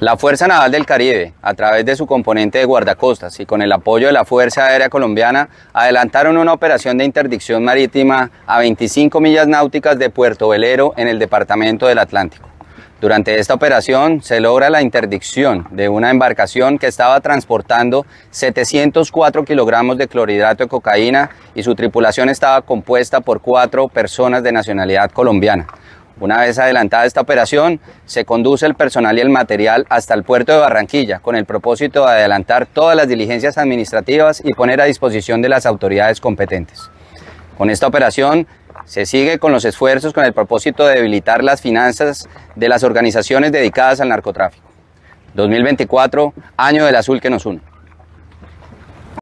La Fuerza Naval del Caribe, a través de su componente de guardacostas y con el apoyo de la Fuerza Aérea Colombiana, adelantaron una operación de interdicción marítima a 25 millas náuticas de Puerto Velero en el departamento del Atlántico. Durante esta operación se logra la interdicción de una embarcación que estaba transportando 704 kilogramos de clorhidrato de cocaína y su tripulación estaba compuesta por cuatro personas de nacionalidad colombiana. Una vez adelantada esta operación, se conduce el personal y el material hasta el puerto de Barranquilla con el propósito de adelantar todas las diligencias administrativas y poner a disposición de las autoridades competentes. Con esta operación se sigue con los esfuerzos con el propósito de debilitar las finanzas de las organizaciones dedicadas al narcotráfico. 2024, año del azul que nos une.